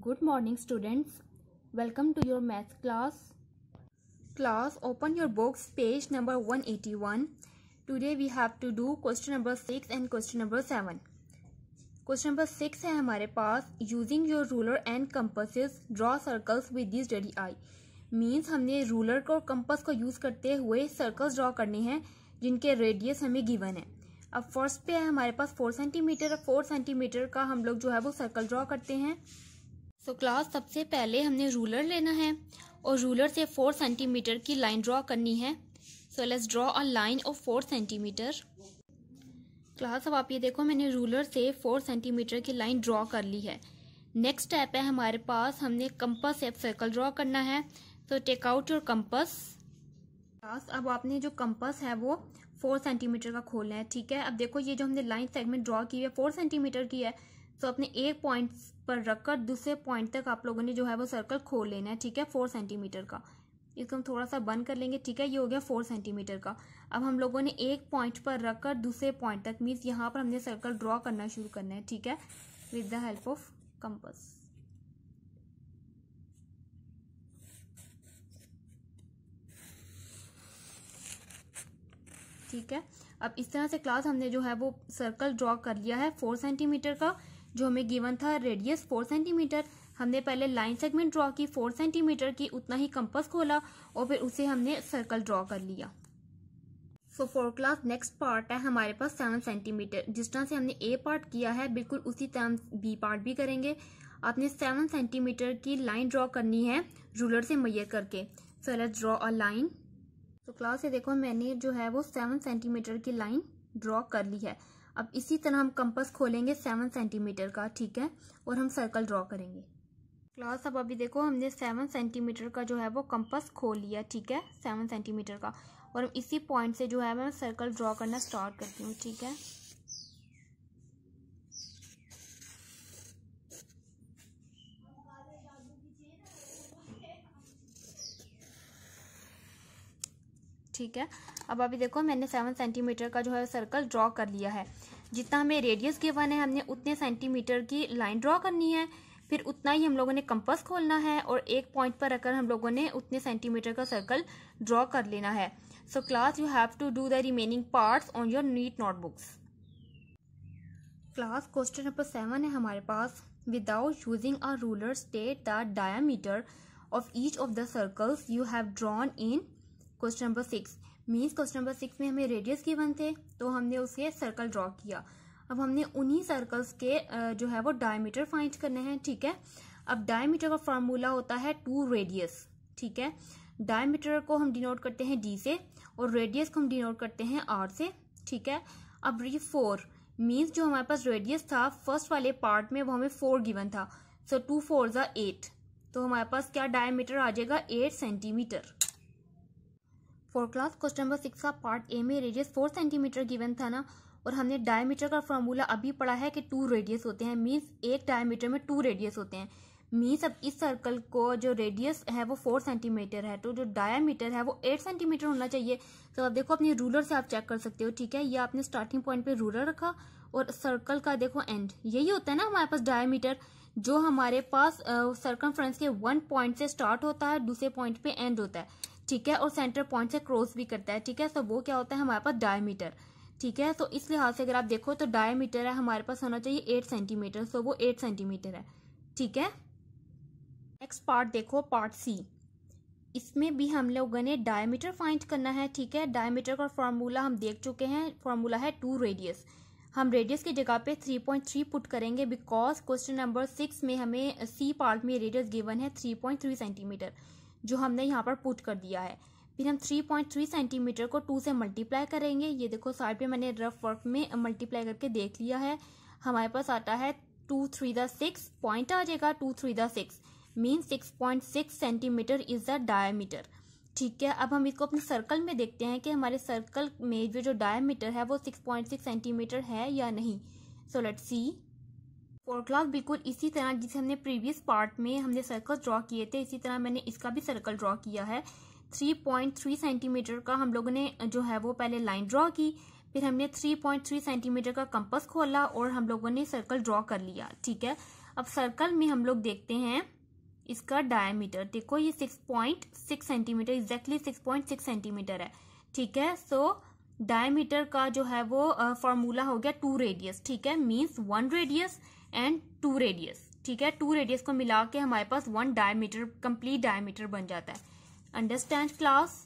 Good morning, students. Welcome to your math class. Class, open your books, page number 181. Today we have to do question number 6 and question number 7. Question number six है हमारे पास using your ruler and compasses draw circles with this radii means हमने ruler को compass को use करते हुए circles draw करने हैं, जिनके रेडियस हमें गिवन है अब फ़र्स्ट पे है हमारे पास फोर सेंटीमीटर फोर सेंटीमीटर का हम लोग जो है वो सर्कल ड्रॉ करते हैं सो क्लास सबसे पहले हमने रूलर लेना है और रूलर से फोर सेंटीमीटर की लाइन ड्रॉ करनी है। So let's draw a line of four centimetre class अब आप ये देखो, मैंने रूलर से फोर सेंटीमीटर की लाइन ड्रॉ कर ली है। नेक्स्ट स्टेप है हमारे पास हमने कंपस एप सर्कल ड्रॉ करना है। तो take out your compass class अब आपने जो कंपस है वो फोर सेंटीमीटर का खोलना है, ठीक है? अब देखो, ये जो हमने लाइन सेगमेंट ड्रॉ की है फोर सेंटीमीटर की है। तो अपने एक पॉइंट पर रखकर दूसरे पॉइंट तक आप लोगों ने जो है वो सर्कल खोल लेना है, ठीक है? फोर सेंटीमीटर का। इसको हम थोड़ा सा बंद कर लेंगे, ठीक है? ये हो गया फोर सेंटीमीटर का। अब हम लोगों ने एक पॉइंट पर रखकर दूसरे पॉइंट तक मीन्स यहाँ पर हमने सर्कल ड्रॉ करना शुरू करना है, ठीक है? With the help of compass ठीक है? अब इस तरह से क्लास हमने जो है वो सर्कल ड्रॉ कर लिया है फोर सेंटीमीटर का। जो हमें गिवन था रेडियस फोर सेंटीमीटर हमने पहले लाइन सेगमेंट ड्रॉ की फोर सेंटीमीटर की, उतना ही कंपस खोला और फिर उसे हमने सर्कल ड्रॉ कर लिया। So for class next part है हमारे पास सेवन सेंटीमीटर जिस तरह से हमने ए पार्ट किया है, बिल्कुल उसी तरह बी पार्ट भी करेंगे। आपने सेवन सेंटीमीटर की लाइन ड्रॉ करनी है रूलर से मैयर करके। So let's draw a line तो क्लास से देखो मैंने जो है वो सेवन सेंटीमीटर की लाइन ड्रॉ कर ली है। अब इसी तरह हम कंपस खोलेंगे सेवन सेंटीमीटर का, ठीक है? और हम सर्कल ड्रॉ करेंगे। क्लास अब अभी देखो, हमने सेवन सेंटीमीटर का जो है वो कंपस खोल लिया, ठीक है? सेवन सेंटीमीटर का। और हम इसी पॉइंट से जो है मैं सर्कल ड्रॉ करना स्टार्ट करती हूँ, ठीक है? ठीक है? अब अभी देखो, मैंने सेवन सेंटीमीटर का जो है सर्कल ड्रॉ कर लिया है। जितना हमें रेडियस गिवन है, हमने उतने सेंटीमीटर की लाइन ड्रॉ करनी है। फिर उतना ही हम लोगों ने कंपस खोलना है और एक पॉइंट पर रखकर हम लोगों ने उतने सेंटीमीटर का सर्कल ड्रॉ कर लेना है। So class you have to do the remaining parts on your neat notebooks class question number seven है हमारे पास। Without using a ruler state the diameter of each of the circles you have drawn in question number six means question number six में हमें radius given थे तो हमने उसे circle draw किया। अब हमने उन्हीं सर्कल्स के जो है वो डायमीटर फाइंड करने हैं, ठीक है? अब डायमीटर का फार्मूला होता है टू रेडियस ठीक है? डायमीटर को हम डिनोट करते हैं डी से, और रेडियस को हम डिनोट करते हैं आर से, ठीक है? अब ये फोर मीन्स जो हमारे पास रेडियस था फ़र्स्ट वाले पार्ट में वो हमें फोर गिवन था। सो टू फोर ज़ा एट तो हमारे पास क्या डायमीटर आ जाएगा? Eight centimetre four class question number six का पार्ट ए में रेडियस फोर सेंटीमीटर गिवन था ना? और हमने डायमीटर का फॉर्मूला अभी पढ़ा है कि टू रेडियस होते हैं मीन्स एक डायमीटर में टू रेडियस होते हैं। मीन्स अब इस सर्कल को जो रेडियस है वो फोर सेंटीमीटर है तो जो डायमीटर है वो एट सेंटीमीटर होना चाहिए। तो अब देखो अपने रूलर से आप चेक कर सकते हो, ठीक है? ये आपने स्टार्टिंग पॉइंट पे रूलर रखा और सर्कल का देखो एंड यही होता है ना हमारे पास डायमीटर जो हमारे पास सर्कम के वन पॉइंट से स्टार्ट होता है, दूसरे पॉइंट पे एंड होता है। ठीक है, और सेंटर पॉइंट से क्रॉस भी करता है, ठीक है? तो वो क्या होता है, हमारे पास डायमीटर ठीक है? तो इस लिहाज से अगर आप देखो तो डायमीटर है, हमारे पास होना चाहिए एट सेंटीमीटर तो वो एट सेंटीमीटर है, ठीक है? नेक्स्ट पार्ट देखो पार्ट सी इसमें भी हम लोगों ने डायमीटर फाइंड करना है, ठीक है? डायमीटर का फॉर्मूला हम देख चुके हैं फॉर्मूला है टू रेडियस हम रेडियस की जगह पे 3.3 पुट करेंगे बिकॉज़ क्वेश्चन नंबर सिक्स में हमें सी पार्ट में रेडियस गिवन है 3.3 सेंटीमीटर जो हमने यहाँ पर पुट कर दिया है। फिर हम 3.3 सेंटीमीटर को 2 से मल्टीप्लाई करेंगे। ये देखो साइड पे मैंने रफ वर्क में मल्टीप्लाई करके देख लिया है। हमारे पास आता है two three the six point आ जाएगा two three the six mean six point six centimetre is the diameter ठीक है, अब हम इसको अपने सर्कल में देखते हैं कि हमारे सर्कल में जो जो डायमीटर है वो सिक्स पॉइंट सिक्स सेंटीमीटर है या नहीं। So let see for class बिल्कुल इसी तरह जिसे हमने प्रीवियस पार्ट में हमने सर्कल ड्रॉ किए थे, इसी तरह मैंने इसका भी सर्कल ड्रॉ किया है। थ्री पॉइंट थ्री सेंटीमीटर का हम लोगों ने जो है वो पहले लाइन ड्रॉ की, फिर हमने थ्री पॉइंट थ्री सेंटीमीटर का कंपस खोला और हम लोगों ने सर्कल ड्रॉ कर लिया, ठीक है? अब सर्कल में हम लोग देखते हैं इसका डायमीटर देखो ये six point six centimetre exactly six point six centimetre है, ठीक है? सो डायमीटर का जो है वो फॉर्मूला हो गया टू रेडियस ठीक है? Means one radius and two radius, ठीक है? टू रेडियस को मिला के हमारे पास वन डायमीटर कंप्लीट डायमीटर बन जाता है। अंडरस्टैंड क्लास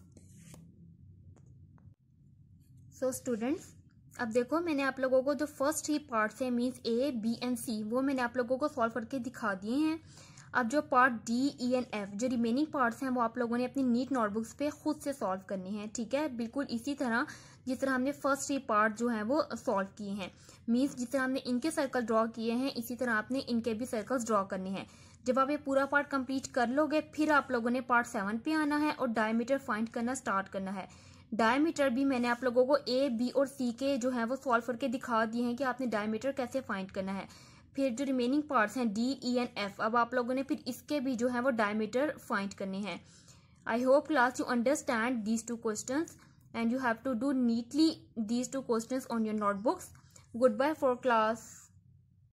सो स्टूडेंट्स अब देखो, मैंने आप लोगों को जो फ़र्स्ट ही पार्ट्स है means A B and C वो मैंने आप लोगों को सॉल्व करके दिखा दिए हैं। अब जो part D E and F जो रिमेनिंग पार्ट्स हैं, वो आप लोगों ने अपनी नीट नोटबुक्स पे खुद से सॉल्व करने हैं, ठीक है? बिल्कुल इसी तरह, जिस तरह हमने फ़र्स्ट थ्री पार्ट जो है वो सॉल्व किए हैं। मीन्स जिस तरह हमने इनके सर्कल ड्रॉ किए हैं, इसी तरह आपने इनके भी सर्कल्स ड्रॉ करने हैं। जब आप ये पूरा पार्ट कंप्लीट कर लोगे, फिर आप लोगों ने पार्ट सेवन पे आना है और डायमीटर फाइंड करना स्टार्ट करना है। डायमीटर भी मैंने आप लोगों को ए बी और सी के जो है वो सॉल्व करके दिखा दिए हैं कि आपने डायमीटर कैसे फाइंड करना है। फिर जो रिमेनिंग पार्ट्स हैं डी ई एंड एफ़ अब आप लोगों ने फिर इसके भी जो है, वो डायमीटर फाइंड करने हैं। I hope class you understand these two question and you have to do neatly these two question on your notebooks good bye for class